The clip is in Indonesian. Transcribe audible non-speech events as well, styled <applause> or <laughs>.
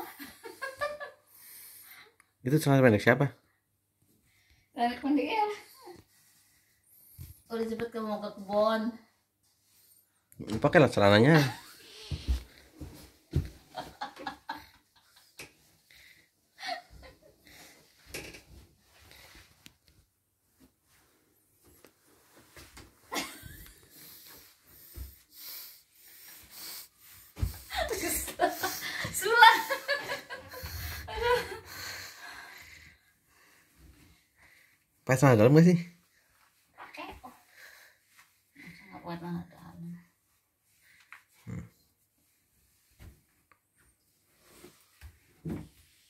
<laughs> itu celana pendek siapa? Celana pendek ya. Udah cepet kamu mau ke kebon pakailah celananya. pakai celana dalam gak sih? Pakai. Oh. Masa gak buat dalam.